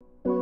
you